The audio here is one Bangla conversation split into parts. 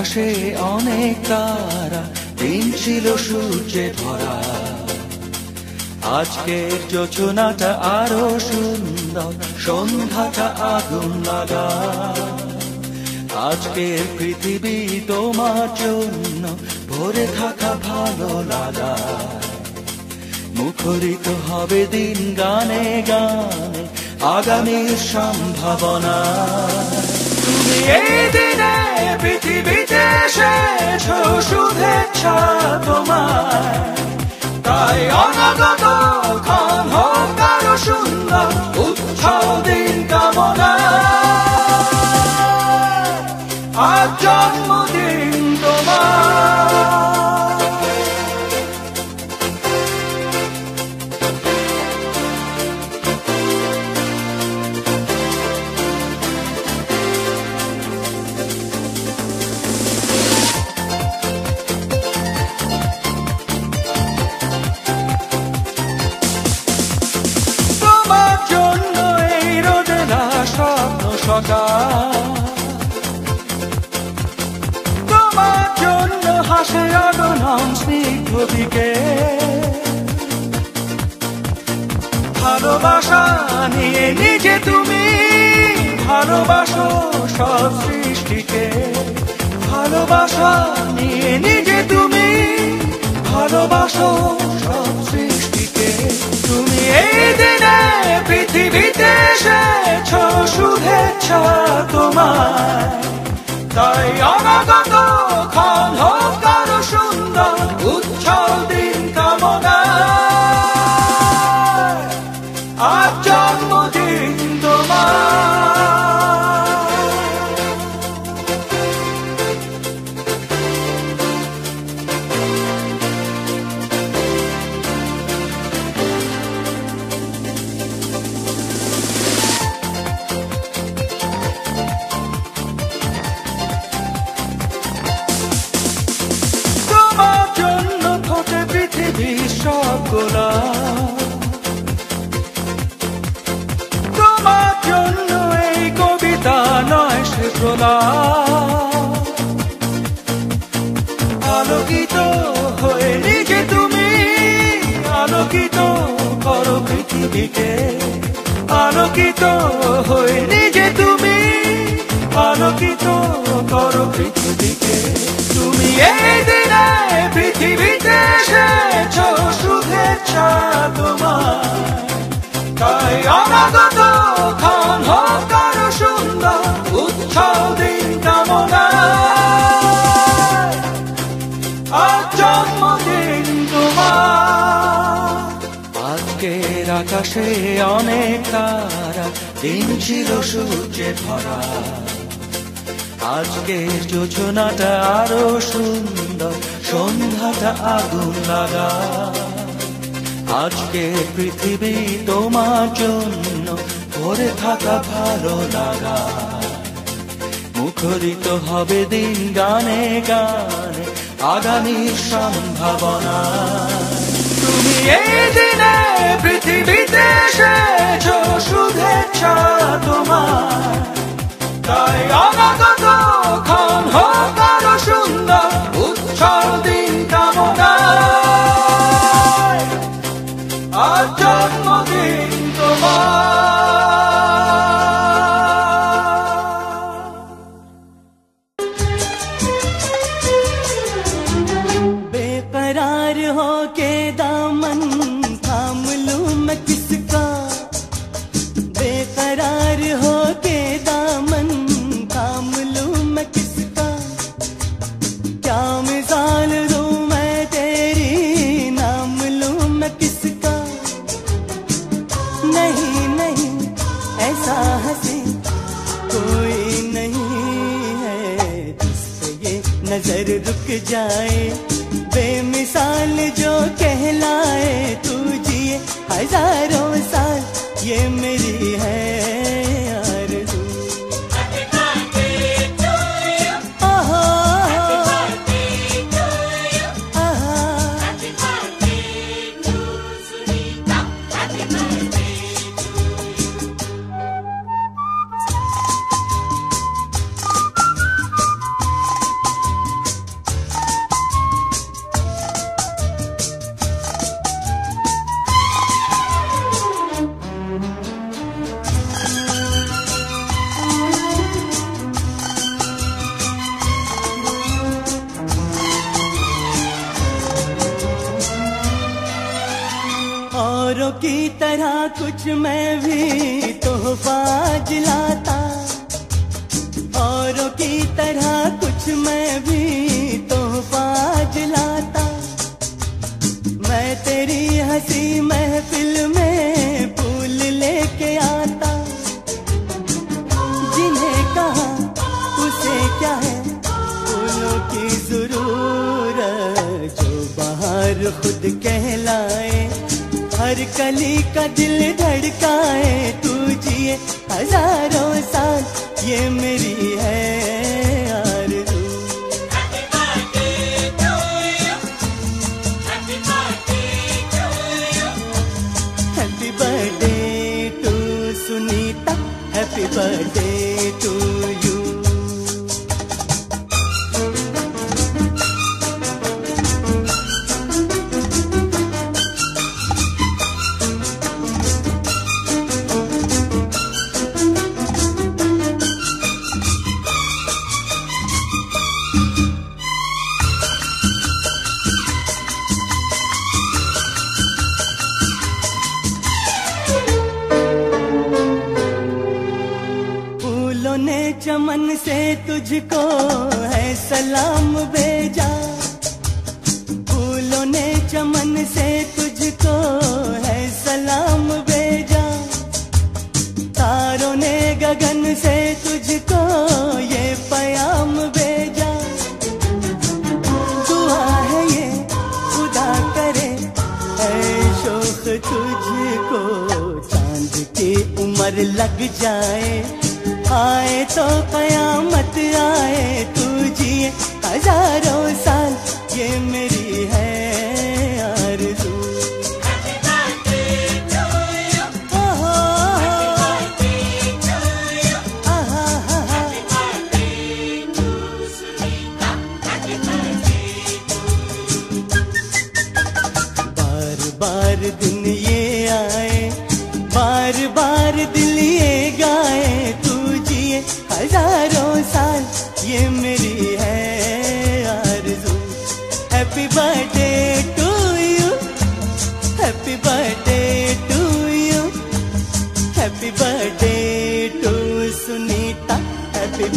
আকাশে অনেক তারা, দিন ছিল সূর্যে ভরা। আজকের যোচনাটা আরও সুন্দর, সন্ধ্যাটা আগুন লাগা। আজকের পৃথিবী তোমার জন্য, ভরে থাকা ভালো লাগা। মুখরিত হবে দিন গানে গানে, আগামীর সম্ভাবনা। তুমি এই দিনে পৃথিবীতে এসেছ শুভেচ্ছা তোমার তাই অনাগত ক্ষণ হোক আরও সুন্দর উৎসব দিন কামনা আজ জন্মদিন। দিকে ভালোবাসা নিয়ে নিজে তুমি ভালোবাসো সব সৃষ্টিকে। ভালোবাসা নিয়ে নিজে তুমি ভালোবাসো সব সৃষ্টিকে। তুমি এই দিনে পৃথিবীতে এসেছ শুভেচ্ছা তোমার তাই অনাগত আরও সুন্দর উচ্ছল আলোকিত হয়ে নিজে তুমি আলোকিত করো পৃথিবীকে। তুমি এই দিনে পৃথিবীতে এসেছ শুভেচ্ছা তোমার তাই অনাগত ক্ষণ হোক আরও সুন্দর, উৎসব দিন কামনা আকাশে অনেক তারা, দিন ছিল সূর্যে ভরা। আজকের যোজনাটা আরও সুন্দর, সন্ধ্যাটা আগুন লাগা। আজকে পৃথিবী তোমার জন্য ভরে থাকা ভালো লাগা। মুখরিত হবে দিন গানে গানে, আগামীর সম্ভাবনা। তোমার। তাই অনাগত पर खुद कहलाए, हर कली का दिल धड़काए, तू जिए हज़ारों साल, ये मेरी है।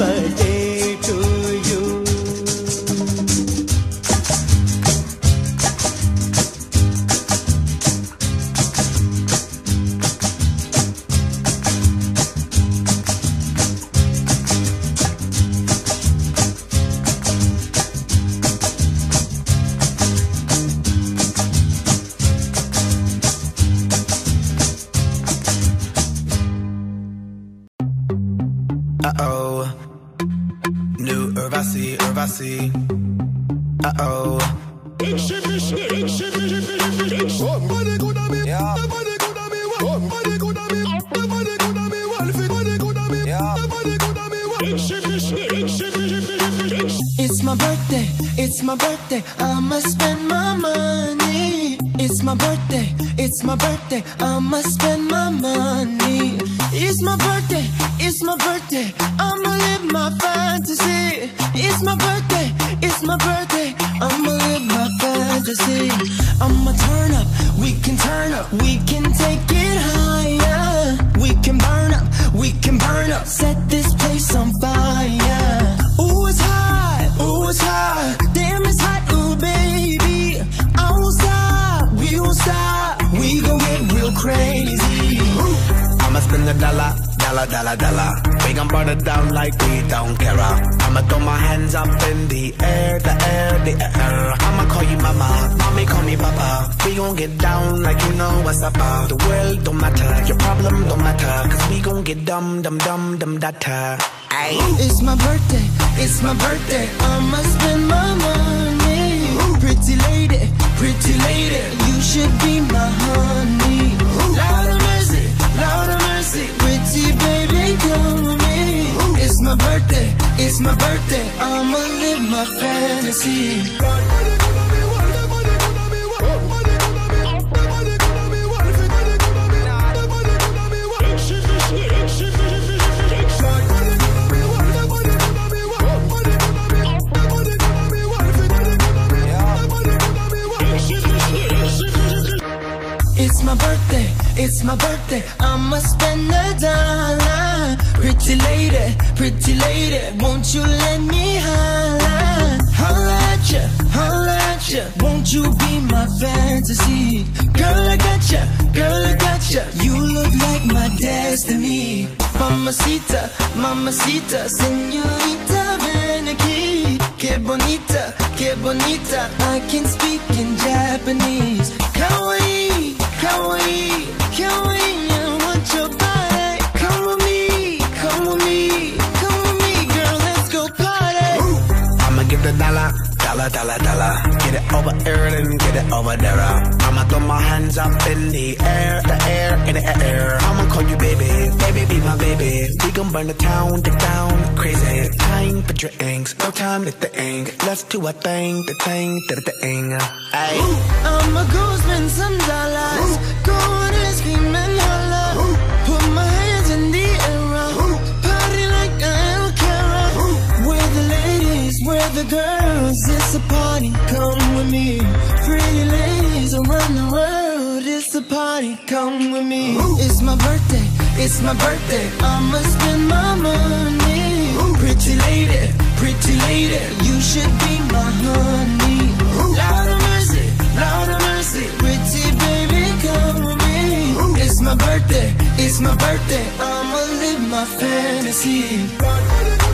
बजे It's my birthday, I'ma spend a dollar. Pretty lady, pretty lady, won't you let me holla? Holla at ya, holla at ya, won't you be my fantasy? Girl, I got ya, girl, I got ya. You look like my destiny. Mamacita, mamacita, señorita, ven aquí. Que bonita, que bonita. I can speak in Japanese. Kawaii, the dollar, dollar, dollar, dollar. Get it over here and get it over there. I'ma throw my hands up in the air, the air, in the air. I'ma call you baby, baby, be my baby. We gon' burn the town, the town, crazy. Time for drinks, no time to think. Let's do a thing, the thing, the thing. Ay. I'ma go spend some dollars. Go on and scream the girls. It's a party, come with me. Pretty ladies around the world. It's a party, come with me. It's my birthday, it's my birthday. I'ma spend my money. Pretty lady, pretty lady, you should be my honey. Lord of mercy, Lord of mercy, pretty baby, come with me. It's my birthday, it's my birthday. I'ma live my fantasy.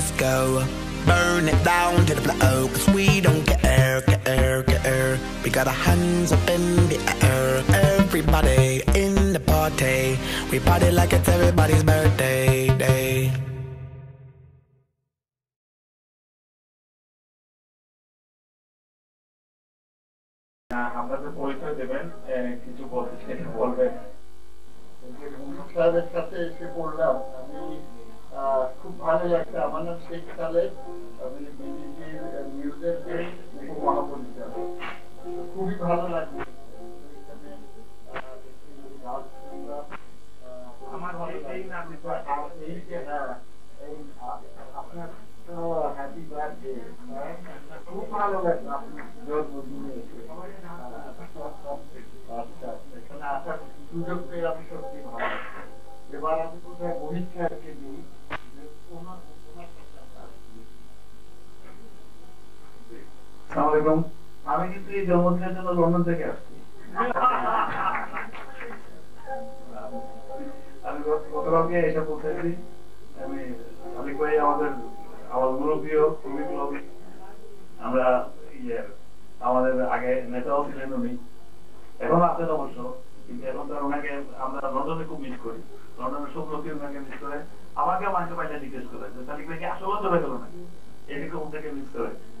in the disco, burn it down to the floor, cause we don't care, care, care. We got our hands up in the air, everybody in the party. We party like it's everybody's birthday day. আপনাদের পরিচয় দেবেন এ, কিছু বলতে সেটা বলবেন সাহেবের সাথে এসে পড়লাম আমি আহ, খুব ভালো লাগছে আমার নাম শেখ সালে আমি বিবিসির নিউজের উপমহাপরিচালক তো খুবই ভালো লাগছে এখানে, আহ, দেখি রাজ শুনলাম, আহ, আমার ভালো এই- এই লাগছে। নাম দিতে হয়। আর এই যে হ্যাঁ, এই আ- আপনার তো হ্যাপি বার্থডে খুব ভালো লাগছে আপনার জন্মদিনে এসে। আচ্ছা এখানে আসার সুযোগ পেয়ে আমি সত্যি ভালো এবার আমি কোথায় মহিত সাহেবকে দিই যে ওনার ওনার সাথে আমরা আসছি। আসসালামাইকুম আমি কিন্তু এই জন্মদিনের জন্য লন্ডন থেকে আসছি। আমি গত- গতকালকে এসে পৌঁছেছি। আমি আমি কই আমাদের আমার মুরব্বীও খুবই আমরা ইয়ে আমাদের আগে নেতাও ছিলেন উনি। এখন আছেন অবশ্য। কিন্তু এখন তো ওনাকে আমরা লন্ডনে খুব মিস করি। লন্ডনের সব লোকই ওনাকে মিস করে। আমাকে মানুষের পাইলে জিজ্ঞেস করে যে তাহলে কি আসলে ধরে গেল না এদিকে ওনাকে মিস করে।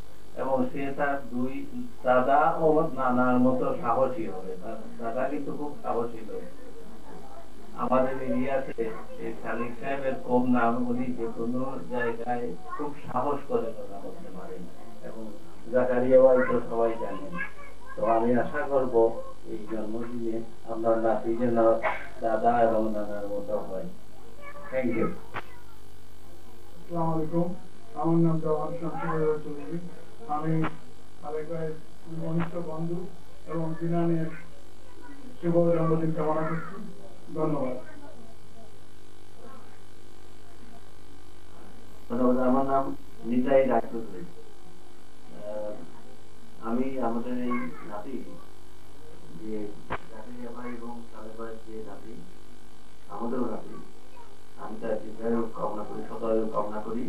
এবং সে তার দুই দাদা ও নানার মতো সাহসী হবে। তার দাদা কিন্তু খুব সাহসী লোক। আমাদের এরিয়াতে এই শালিক সাহেবের কম নাম, উনি যে কোনো জায়গায় খুব সাহস করে কথা বলতে পারেন এবং জাকারিয়া ভাই তো সবাই জানেন। তো আমি আশা করব এই জন্মদিনে আপনার নাতি যেন দাদা এবং নানার মতো হয়। থ্যাংক ইউ আসসালামু আলাইকুম। আমার নাম জওয়ান শামসুর চৌধুরী। আমি ঘনিষ্ঠ বন্ধু এবং বিনানের শুভ জন্মদিন কামনা করছি। ধন্যবাদ। আমার নাম নিতাই রায়চৌধুরী আমি আমাদের এই নাতি, যে জাকারিয়া ভাই এবং ভাইয়ের যে নাতি, আমাদেরও নাতি, আমি তার দীর্ঘায়ু কামনা করি শতায়ু কামনা করি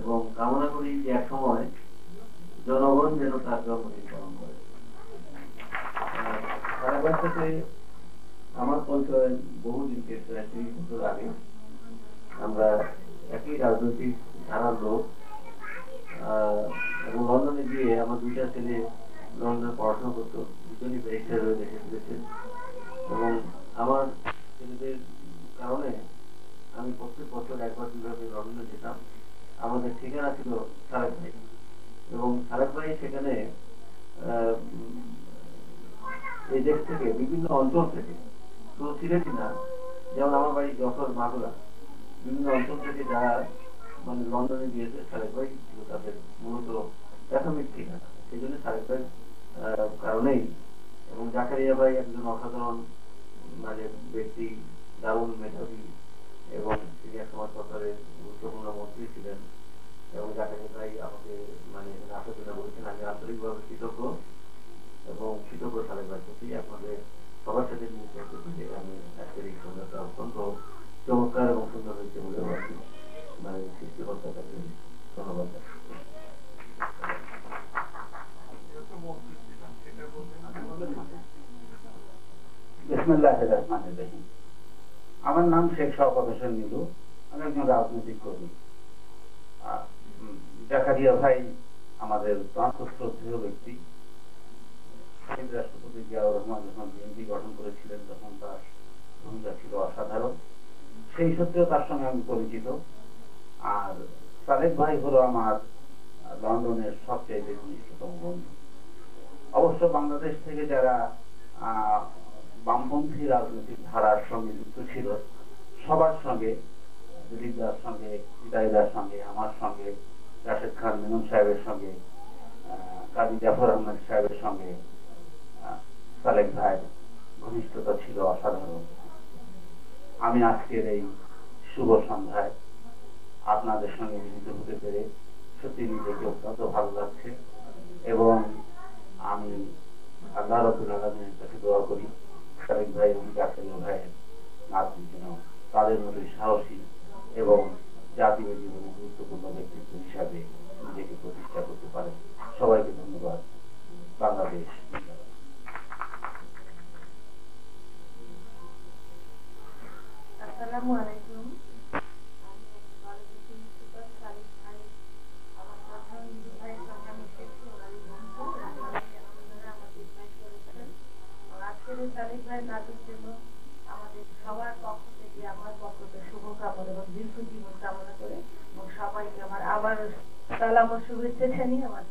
এবং কামনা করি যে এক সময় জনগণ যেন জন্মদিন পালন সাহেবের সাথে আমার পরিচয় বহুদিন কেটে ত্রিশ বছর আগে। আমরা একই রাজনৈতিক ধারার লোক। এবং লন্ডনে গিয়ে আমার দুইটা ছেলে লন্ডনে পড়াশোনা করতো, দুজনই ব্যারিস্টার হয়ে দেশে ফিরেছে এবং আমার ছেলেদের কারণে আমি প্রত্যেক বছর একবার দুইভাবে লন্ডনে যেতাম। আমাদের ঠিকানা ছিল সারেক ভাই এবং সারেক ভাই সেখানে এই দেশ থেকে, বিভিন্ন অঞ্চল থেকে শুধু সিলেটই না যেমন আমার বাড়ি যশোর মাগুরা, বিভিন্ন অঞ্চল থেকে যারা মানে লন্ডনে গিয়েছে সারেক ভাই ছিল তাদের মূলত প্রাথমিক ঠিকানা। সেই জন্য সারেক ভাই কারণেই এবং জাকারিয়া ভাই একজন অসাধারণ মানে ব্যক্তি, দারুণ মেধাবী এবং তিনি এক সময় সরকারের গুরুত্বপূর্ণ মন্ত্রী ছিলেন। এবং জাকারিয়া ভাই আমাকে মানে এখানে আসার জন্য বলেছেন, আমি আন্তরিকভাবে কৃতজ্ঞ এবং কৃতজ্ঞ সালেক ভাই প্রতি আপনাদের সবার সাথে চলতে পেরে আমি আজকের এই সন্ধ্যাটা অত্যন্ত চমৎকার এবং সুন্দর হয়েছে বলেও আমি মানে সৃষ্টিকর্তা তাকে ধন্যবাদ আমার নাম শেখ শওকত হোসেন নীলু, আমি একজন রাজনৈতিক কর্মী। জাকারিয়া ভাই আমাদের প্রান্ত শ্রদ্ধেয় ব্যক্তি রাষ্ট্রপতি জিয়াউর রহমান যখন বিএনপি গঠন করেছিলেন, তখন তার ভূমিকা ছিল অসাধারণ। সেই সূত্রেও তার সঙ্গে আমি পরিচিত। আর সালেক ভাই হলো আমার লন্ডনের সবচেয়ে ঘনিষ্ঠতম বন্ধু। অবশ্য বাংলাদেশ থেকে যারা বামপন্থী রাজনৈতিক ধারার সঙ্গে যুক্ত ছিল, সবার সঙ্গে, দিলীপদার সঙ্গে ইদাইদার সঙ্গে, আমার সঙ্গে রাশেদ খান মেনন সাহেবের সঙ্গে কাজী জাফর আহমেদ সাহেবের সঙ্গে সালেক ভাই ঘনিষ্ঠতা ছিল অসাধারণ। আমি আজকের এই শুভ সন্ধ্যায় আপনাদের সঙ্গে মিলিত হতে পেরে সত্যি নিজেকে অত্যন্ত ভালো লাগছে এবং আমি আল্লাহ রবুল আলমের কাছে দোয়া করি, সালেক ভাই এবং জাকারিয়া ভাইয়ের নাতনি যেন তাদের মধ্যে সাহসী এবং জাতীয় জীবনে গুরুত্বপূর্ণ ব্যক্তিত্ব হিসাবে নিজেকে প্রতিষ্ঠা করতে পারে। সবাইকে ধন্যবাদ। বাংলাদেশ। আসসালামু সাধারণ হিন্দু ভাইয়ের সঙ্গে আমি এসেছি ওনারই বন্ধু ওনাকে ওনারা আমাকে ইনভাইট করেছেন আর আজকের এই সালিক ভাইয়ের নাচের জন্য আমাদের সবার পক্ষ থেকে আমার পক্ষ থেকে শুভকামনা এবং দীর্ঘ জীবন কামনা করে এবং সবাইকে আমার সালাম ও শুভেচ্ছা জানিয়ে আমার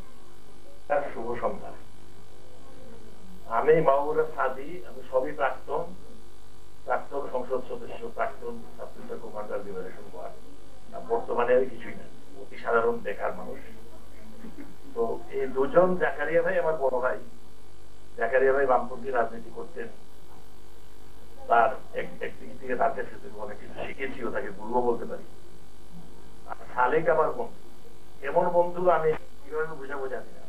তার শুভ সন্ধ্যা। আমি মাহবুরা সাদি, আমি সবই প্রাক্তন প্রাক্তন সংসদ সদস্য, প্রাক্তন ছাত্রীদের কমান্ডার লিবারেশন ওয়ার্ড। বর্তমানে আমি কিছুই না, অতি সাধারণ বেকার মানুষ। তো এই দুজন জাকারিয়া ভাই আমার বড় ভাই। জাকারিয়া ভাই বামপন্থী রাজনীতি করতেন। তার এক- একদিক থেকে রাজ্যের সাথে অনেক কিছু শিখেছিও তাকে গুরুও বলতে পারি। আর সালেক আমার বন্ধু। এমন বন্ধু আমি কীভাবে বুঝাবো জানি না।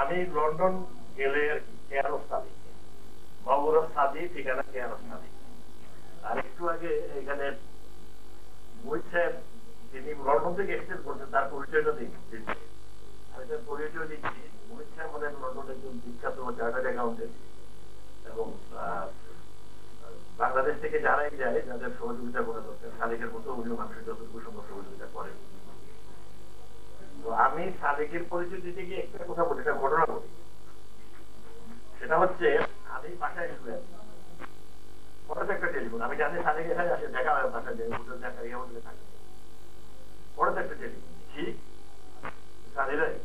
আমি লন্ডন গেলে কেয়ার অফ সাদি ঠিকানা আর একটু আগে এখানে তিনি লন্ডন থেকে এক্সচেঞ্জ করছেন, তার পরিচয়টা দিচ্ছি আমি তার পরিচয় দিচ্ছি। মোহিত সাহেব লন্ডনের একজন বিখ্যাত চার্টার্ড অ্যাকাউন্টেন্ট এবং বাংলাদেশ থেকে যারাই যায়, যাদের সহযোগিতা করে দরকার সালিকের মতো উনিও মানুষের যতটুকু সম্ভব সহযোগিতা করেন আমি সাদেকের পরিচয় দিতে গিয়ে একটা কথা বলি, একটা ঘটনা বলি। সেটা হচ্ছে, আমি বাসায় শুয়ে হঠাৎ একটা টেলিফোন, আমি জানি সাদেক এখানে আসে দেখা হয় বাসায় হোটেল দেখা ইয়ে হোটেলে থাকে। হঠাৎ একটা টেলিফোন, কি? সাদেরাই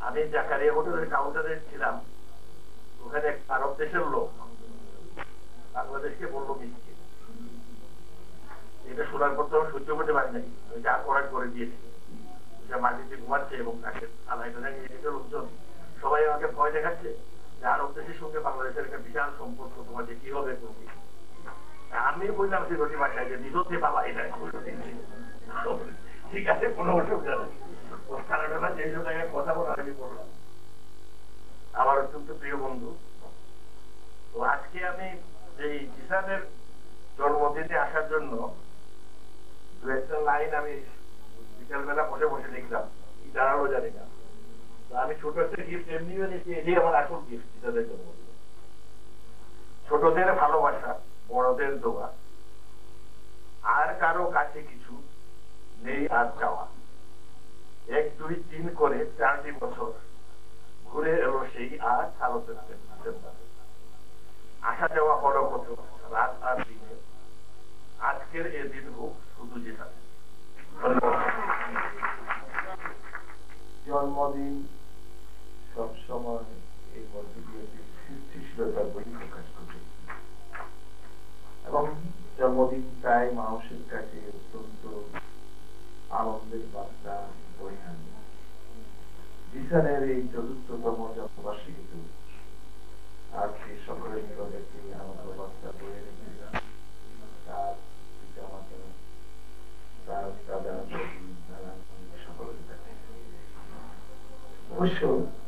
আমি জাকারিয়া হোটেলের কাউন্টারে ছিলাম। ওখানে এক আরব দেশের লোক বাংলাদেশকে বলল মিষ্টি এটা শোনার পর তো সহ্য করতে পারি নাই। যা করার করে দিয়েছি। সে মাটিতে ঘুমাচ্ছে এবং তাকে থানায় লোকজন। সবাই আমাকে ভয় দেখাচ্ছে যে আরব দেশের সঙ্গে বাংলাদেশের একটা বিশাল সম্পর্ক তোমার যে কি হবে তুমি আমি বললাম যে রটি ভাষায় যে বিরোধে বাবা এটা ঠিক আছে, কোনো অসুবিধা নেই। যে আমি বললাম। আমার অত্যন্ত প্রিয় বন্ধু, তো আজকে আমি এই কিষানের জন্মদিনে আসার জন্য লাইন আমি বিকালবেলা বসে বসে লিখলাম কি দাঁড়াল জানি না। আমি ছোট একটা গিফট এমনিও নিয়েছি এটাই আমার আসল গিফট কিষানের জন্মদিনে ছোটদের ভালোবাসা, বড়দের দোয়া। আর কারও কাছে কিছু নেই আর চাওয়া। এক, দুই, তিন করে চারটি বছর ঘুরে এলো সেই আর ভারতের আসা যাওয়া হলো কত রাত আর দিনে। আজকের এ দিন হোক শুধু যেখানে। জন্মদিন সবসময় এই মধ্যে দিয়ে সৃষ্টিশীলতার বহিঃপ্রকাশ ঘটে এবং জন্মদিন প্রায় মানুষের কাছে অত্যন্ত আনন্দের বার্তা বই আনে। জিসানের এই চতুর্থতম জন্মবার্ষিকীতে আজকে সকলের নিকটে একটি আনন্দ বার্তা বয়ে রেখে তার পিতা মাতা তার দাদা দাদি নানা সকলের কাছে অবশ্য এখানে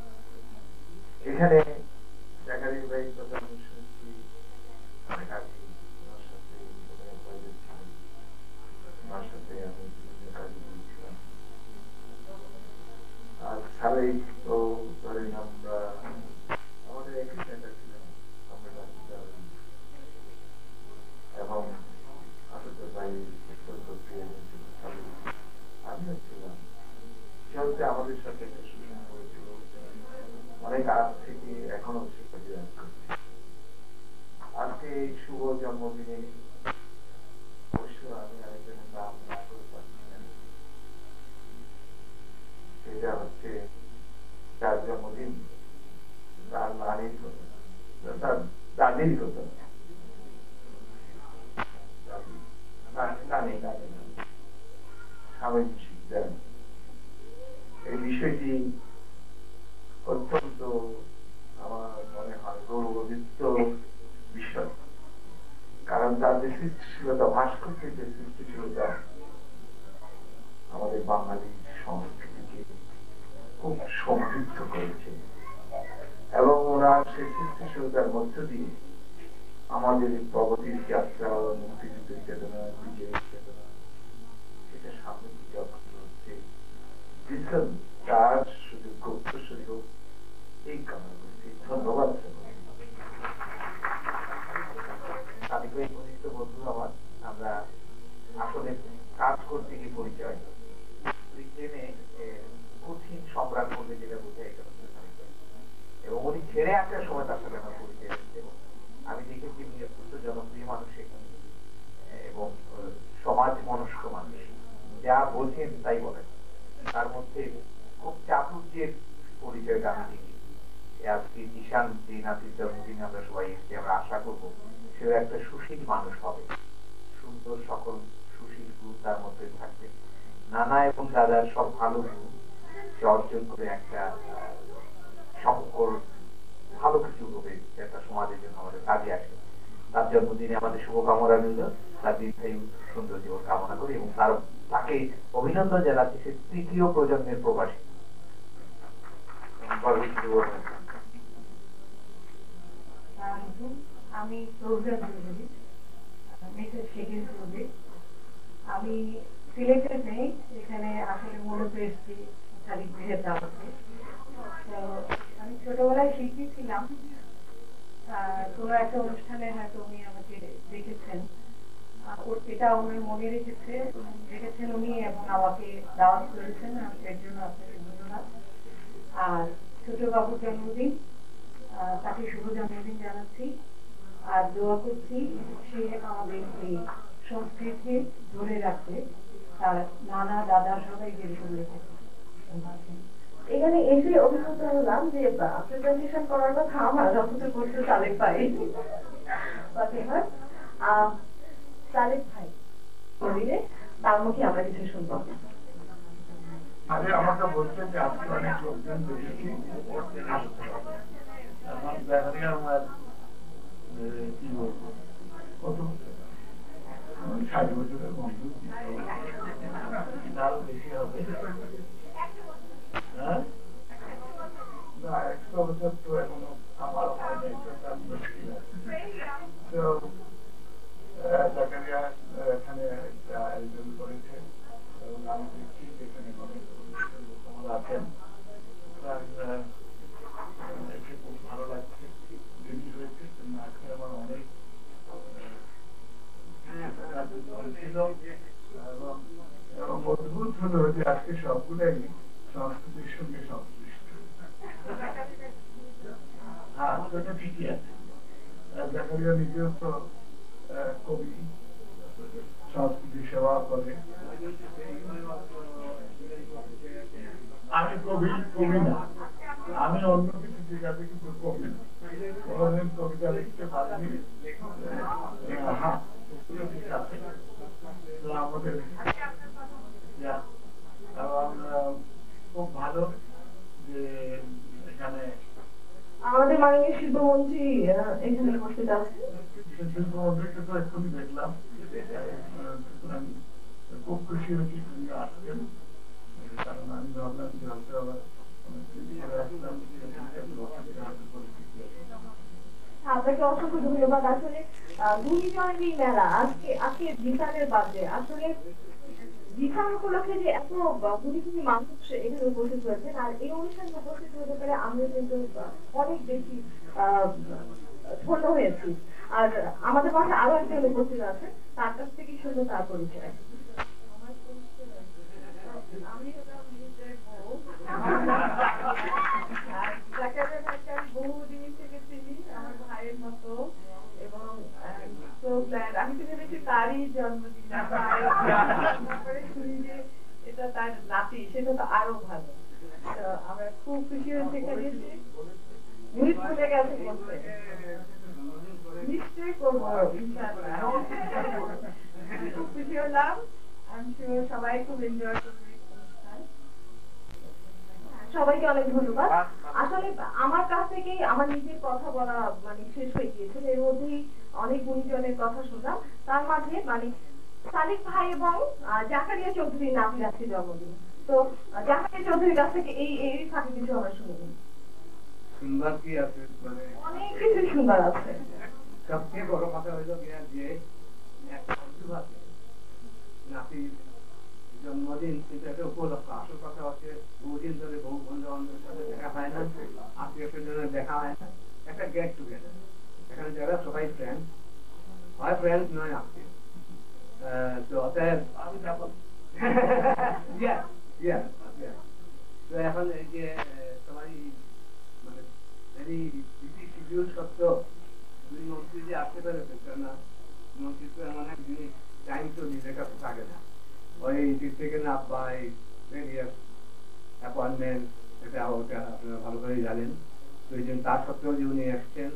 নাতির জন্মদিনে আমরা সবাই এসেছি আমরা আশা করব সেও একটা সুশীল মানুষ হবে। সুন্দর সকল সুশীল গুণ তার মধ্যে থাকবে। নানা এবং দাদার সব ভালো গুণ সে অর্জন করে একটা সকল ভালো কিছু হবে যেটা সমাজের জন্য আমাদের কাজে আসে তার জন্মদিনে আমাদের শুভকামনা রইল। তার দীর্ঘায়ু সুন্দর জীবন কামনা করি এবং তার, তাকে অভিনন্দন জানাচ্ছি সে তৃতীয় প্রজন্মের প্রবাসী। আমি প্রোগ্রাম চৌধুরী মিসেস শেখির চৌধুরী আমি সিলেটের নেই এখানে আসলে মূলত এসেছি শারীরিক গৃহের দাওয়াতে তো আমি ছোটবেলায় শিল্পী ছিলাম কোনো একটা অনুষ্ঠানে হয়তো উনি আমাকে দেখেছেন। এটা উনি মনে রেখেছে রেখেছেন উনি এবং আমাকে দাওয়াত করেছেন। আমি এর জন্য আপনাকে ধন্যবাদ। আর ছোট বাবুর জন্মদিন তাকে শুভ জন্মদিন জানাচ্ছি। আর দোয়া করছি সে আমাদের এই সংস্কৃতি ধরে রাখতে তার নানা দাদা সবাই যেরকম রেখেছে এখানে এসে অভিভূত হলাম যে প্রেজেন্টেশন করার কথা আমার সালেক ভাই। সালেক ভাই বলিলে তার মুখে আমরা কিছু শুনব। আরে আমাকে বলছে যে আজকে অনেক লোকজন দেখেছি আমার ব্যাপারে আমার কি বলব কত ষাট বছরের বন্ধু তারও বেশি হবে হ্যাঁ না একশো বছর তো এখনও আমার হয় নাই তো তার মুশকিল আছে তো জাকারিয়া এখানে একটা আয়োজন করেছে এবং আমি দেখছি এখানে অনেক আছেন দেখে খুব ভালো লাগছে জিনিস হয়েছে আজকে আমার অনেক বাকি সবগুলাই সংস্কৃতির সঙ্গে সংশ্লিষ্ট। হ্যাঁ সেটা ঠিকই আছে। জাকারিয়া নিজেও তো কবি সংস্কৃতি সেবা করে। আমি কবি কবি না। আমি অন্য কিছু জায়গাতে কিন্তু কবি না। কোনোদিন কবিতা লিখতে পারিনি। হ্যাঁ আমাদের এবং খুব ভালো যে এখানে আমাদের মাননীয় শিল্পমন্ত্রী এখানে উপস্থিত আছে শিল্পমন্ত্রীকে তো এক্ষুনি দেখলাম। খুব খুশি হয়েছি তিনি আসছেন কারণ আমি ভাবলাম যে হয়তো আবার আপনাকে অসংখ্য ধন্যবাদ। আসলে গুণীজনের মেলা। আজকে আজকে জিসানের বাদে আসলে জিসান উপলক্ষে যে এত গুণী মানুষ এখানে উপস্থিত হয়েছেন আর এই অনুষ্ঠানে উপস্থিত হতে পারে আমরা কিন্তু অনেক বেশি ধন্য হয়েছি। আর আমাদের পাশে আরও একজন উপস্থিত আছে তার কাছ থেকে শুনব তার পরিচয়। আমি তারই জন্মদিন এটা তার নাতি, সেটা তো আরও ভালো। আমরা খুব খুশি এখানে গেছে নিশ্চয়ই করব খুব খুশি হলাম। আমি সবাই খুব এনজয় করবে সবাইকে অনেক ধন্যবাদ। আসলে আমার কাছ থেকেই আমার নিজের কথা বলা মানে শেষ হয়ে গিয়েছিল। এর মধ্যেই অনেক গুণীজনের কথা শুনলাম তার মাঝে মানে সালিক ভাই এবং জাকারিয়া চৌধুরী নাতির আজকে জন্মদিন তো জাকারিয়া চৌধুরীর কাছ থেকে এই এই ফাঁকে কিছু আমরা শুনে নিই। সুন্দর কি আছে? মানে অনেক কিছু সুন্দর আছে। সবচেয়ে বড় কথা হইল কিনা যে নাতির জন্মদিন কিন্তু একটা উপলক্ষ। আসল কথা হচ্ছে বহুদিন ধরে বহু বন্ধু বান্ধবের সাথে দেখা হয় না আত্মীয় স্বজনের দেখা হয় না একটা গেট টুগেদার এখানে যারা সবাই ফ্রেন্ড হয় ফ্রেন্ড নয় আহ, তো অতএব আমি যাব. তো এখন এই যে সবাই মানে ভেরি বিজি শিডিউল সত্ত্বেও দুই মন্ত্রী যে আসতে পেরেছে কেননা মন্ত্রী তো এমন এক জিনিস টাইম তো নিজের কাছে থাকে না। ওই দিক থেকে না বাই ভেরিয়াস অ্যাপয়েন্টমেন্ট এটা ওটা আপনারা ভালো করেই জানেন। তো এই জন্য তার সত্ত্বেও যে উনি এসছেন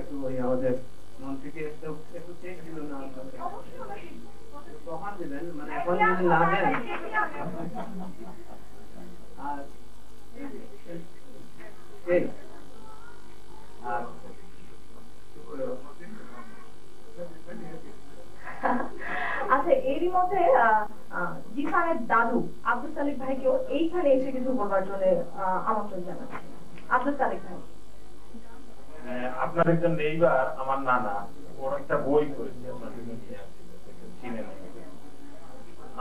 একটু ওই আমাদের মন্ত্রীকে একটু চেক দিল না কখন দিবেন মানে এখন যদি না দেন আর আচ্ছা এরই মধ্যে জিসানের দাদু আব্দুল সালিক ভাইকেও এইখানে এসে কিছু বলবার জন্য আমন্ত্রণ জানাচ্ছি। আব্দুল সালিক ভাই। আপনার একজন নেইবার আমার নানা, ওর একটা বই করেছে।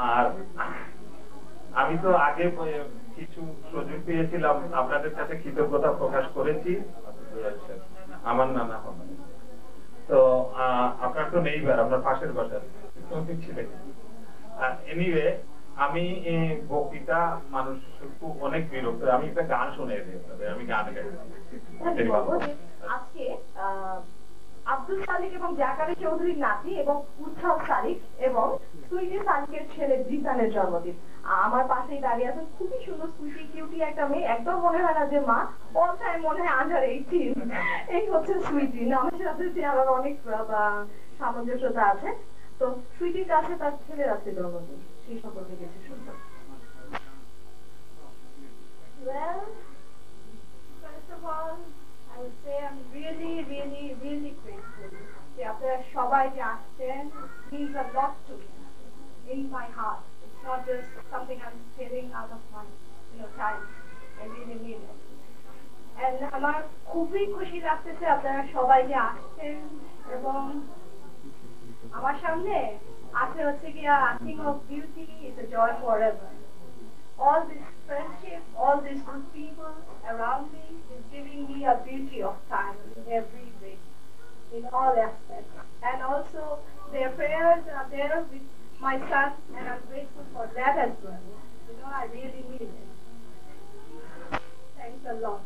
আর আমি তো আগে কিছু সুযোগ পেয়েছিলাম, আপনাদের কাছে কৃতজ্ঞতা প্রকাশ করেছি। আমার নানা হবে তো আপনার তো নেইবার আপনার পাশের বাসার। এনিওয়ে আমি বক্তৃতা মানুষ খুব অনেক বিরক্ত। আমি একটা গান শুনে আমি গান গাই। আমি বলব যে আজকে আব্দুল সালিক এবং জাকারি চৌধুরীর নাতি এবং উৎসব সালিক এবং সুইটি সালিকের ছেলে জিসানের জন্মদিন। আমার পাশেই দাঁড়িয়ে আছেন খুবই সুন্দর সুইটি কিউটি একটা মেয়ে। একদম মনে হয় না যে মা অল টাইম মনে হয় আন্ডার এইটিন এই হচ্ছে সুইটি। নামের সাথে যে আমার অনেক সামঞ্জস্যতা আছে। তো সুইটির কাছে তার ছেলের আছে জন্মদিন সেই সম্পর্কে কিছু শুনব Well, first of all, I would say I'm really, really, really grateful. যে আপনারা সবাই যে means a lot to me in my heart. It's not just something I'm feeling out of my you know, time. I really mean it. And আমার খুবই খুশি লাগতেছে আপনারা সবাই যে আসছেন এবং আমার সামনে আছে হচ্ছে গিয়া thing of beauty is a joy forever. all this friendship, all these good people around me is giving me a beauty of time in every way, in all aspects. And also, their prayers are there with my son, and I'm grateful for that as well. You know, I really mean it. Thanks a lot.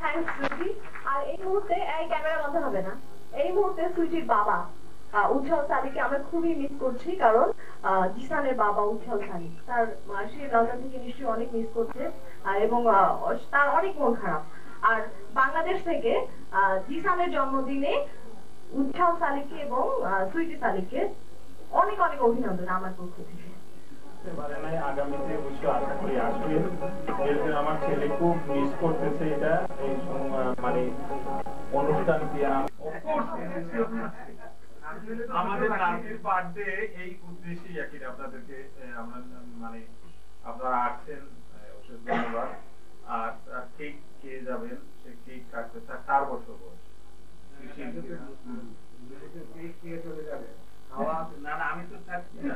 Thanks sweetie আর এই মুহূর্তে এই ক্যামেরা বন্ধ হবে না এই মুহূর্তে সুইটির বাবা আহ, উজ্জ্বল সালিকে আমরা খুবই মিস করছি কারণ জিসানের বাবা উজ্জ্বল সালি তার সে লন্ডন থেকে নিশ্চয়ই অনেক মিস করছে এবং তার অনেক মন খারাপ। আর বাংলাদেশ থেকে জিসানের জন্মদিনে উজ্জ্বল সালিকে এবং সুইটি সালিকে অনেক অনেক অভিনন্দন আমার পক্ষ থেকে। আগামীতে আশা করি আসবে। যেহেতু আমার ছেলে খুব মিস করতেছে এটা এই মানে অনুষ্ঠানটি আম- আমাদের নাতির বার্থডে এই উদ্দেশ্যেই আর আপনাদেরকে আমরা মানে আপনারা আসছেন অশেষ ধন্যবাদ। আর আর কেক খেয়ে যাবেন সে কেক কাটতে তার চার বছর বয়স। না না আমি তো না। না।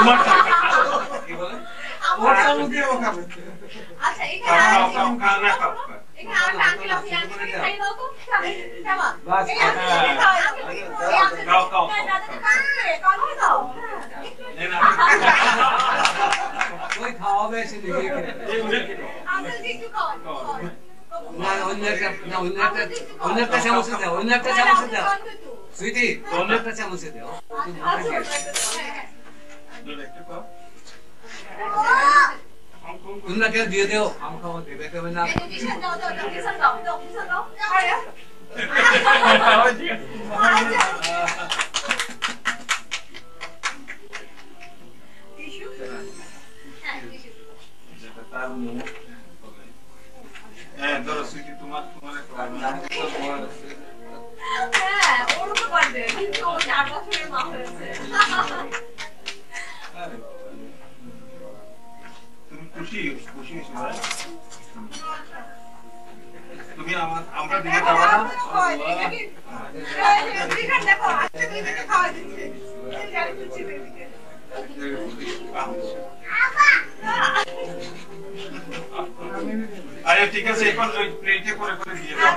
তোমার কি বলে ওর সামনে ও খাবে আচ্ছা খাও খাও খাও খাও না খাও বাস খাও খাও ওই খাওয়াবে এসে নিজে খেয়ে না অন্য একটা না অন্য একটা অন্য একটা চামচে দাও অন্য একটা চামচে দাও সুইটি অন্য একটা চামচে দাও একটু খাও অন্য কেউ দিয়ে দেও আম খাওয়া দেবে কেবে না যেটা তার মুখ হবে। হ্যাঁ ধরো সুইটি তোমার তোমার একটা হ্যাঁ ওরও তো পারবে কিন্তু ও চার বছরের মা হয়েছে খুশি খুশি হয়েছো ভাই? তুমি আমার আমরা দিকে যাবা না আল্লাহ। আরে, ঠিক আছে, এখন ওই প্লেটে করে করে দিয়ে দাও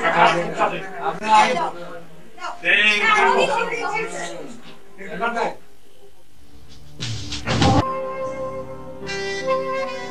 Thank you.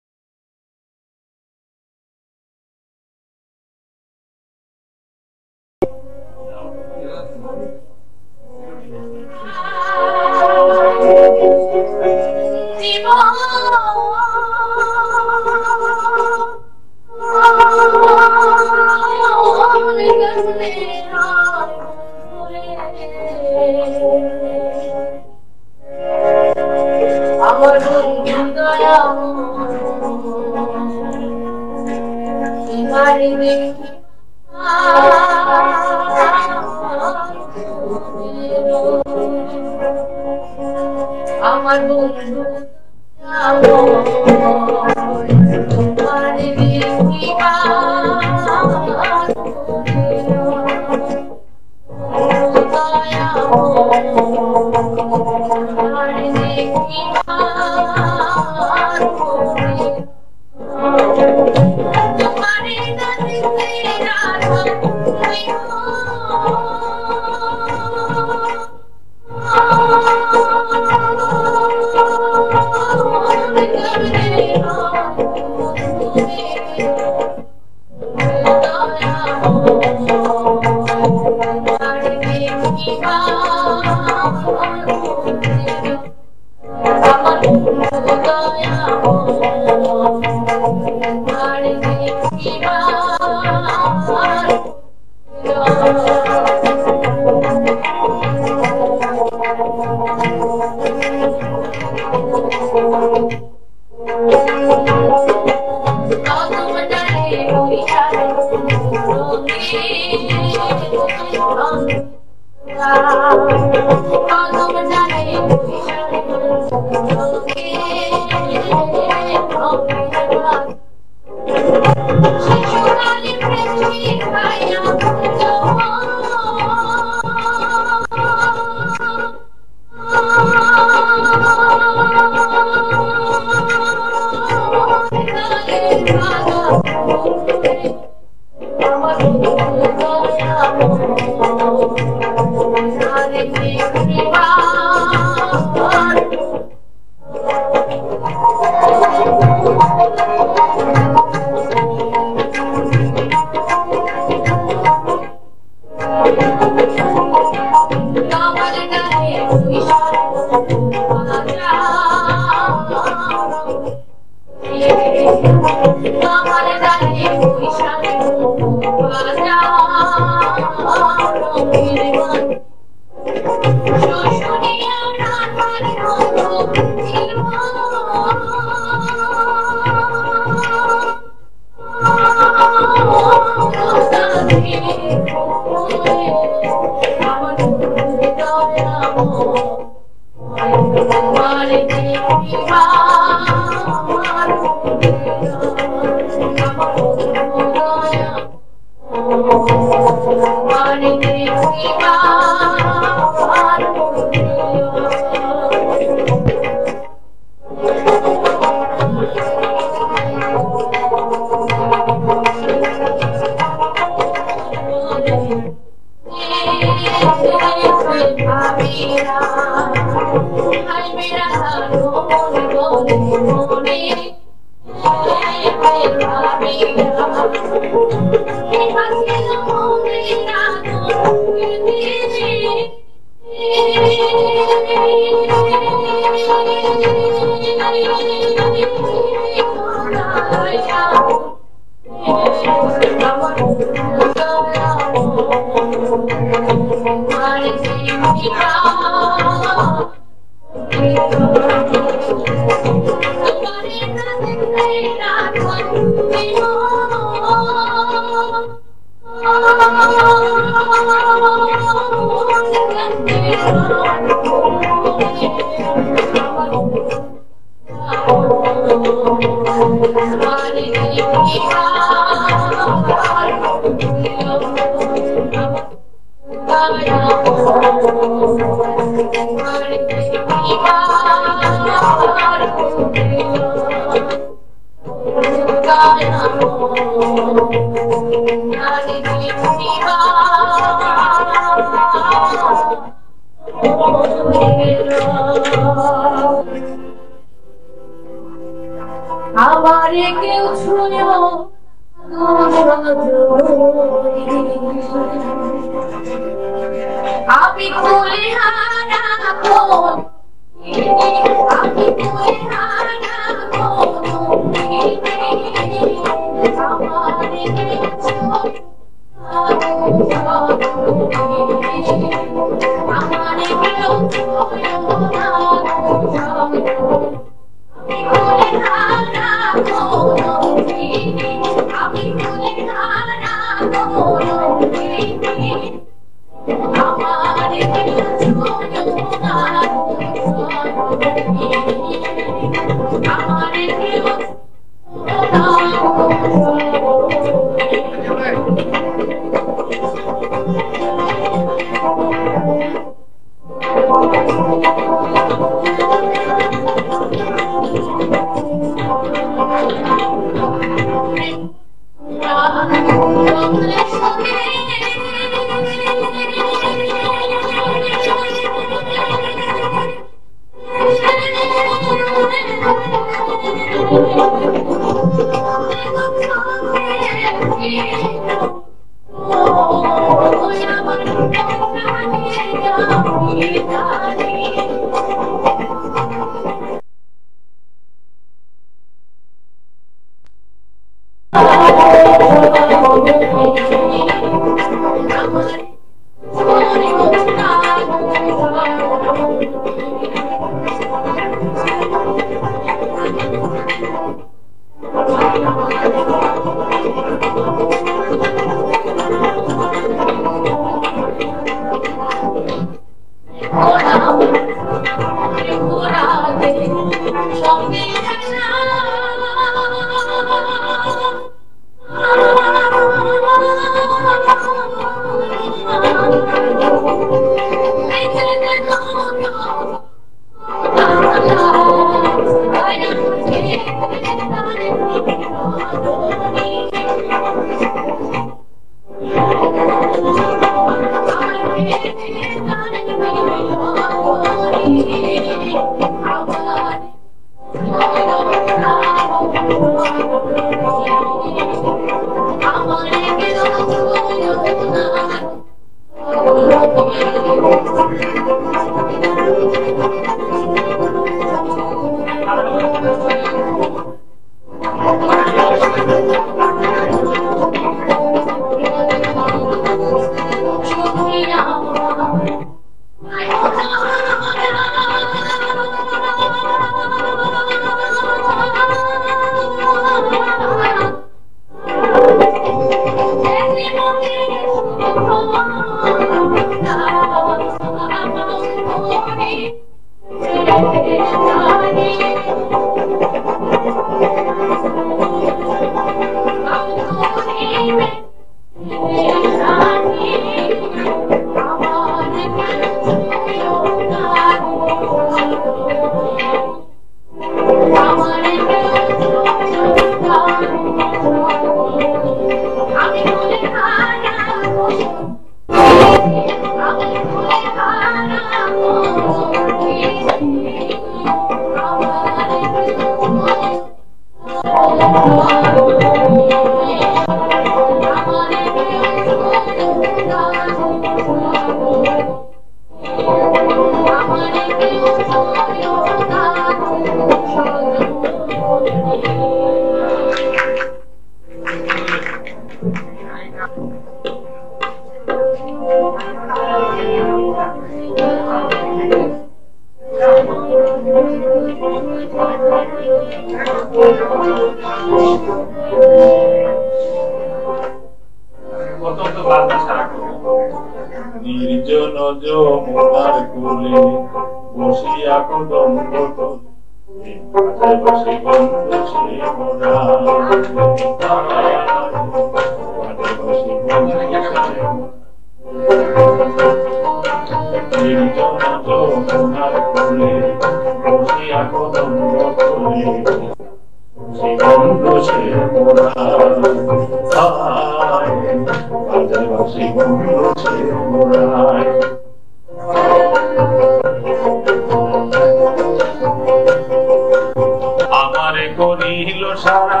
সারা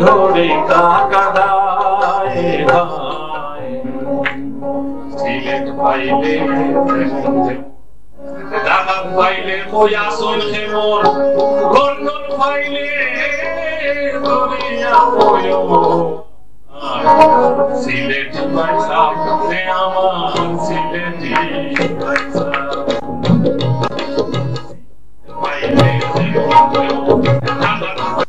ধরে কাকাদায় সিলেট পাইলে দাদাত পাইলে মোয়া শুনছে মোর। গন্ডল পাইলে দুনিয়া মোয় সিলেট পয়সা রে আমার সিলেটি পয়সা পাইলে I'm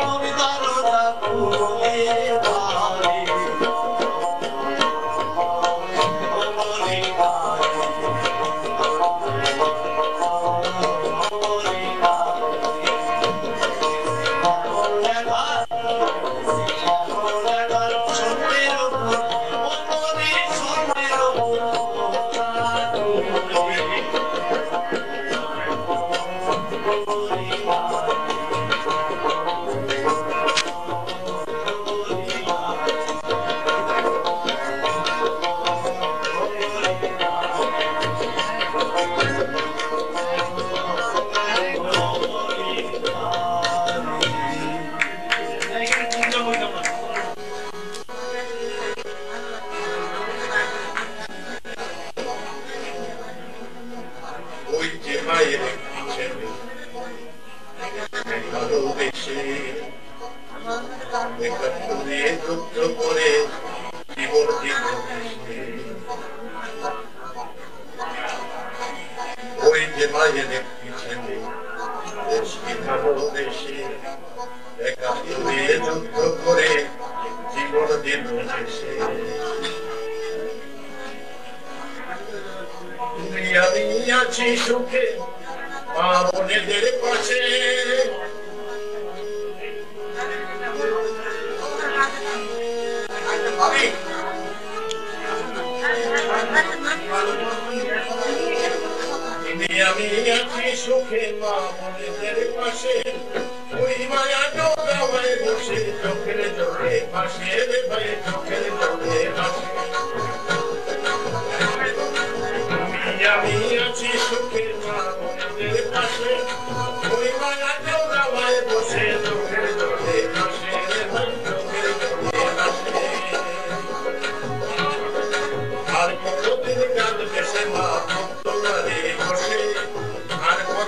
ওই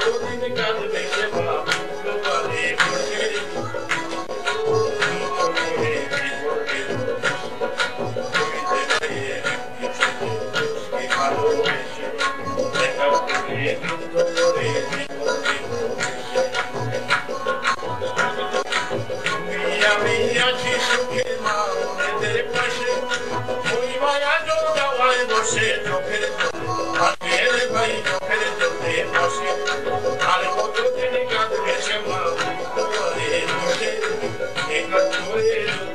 Losing the confidence, Oh, yeah.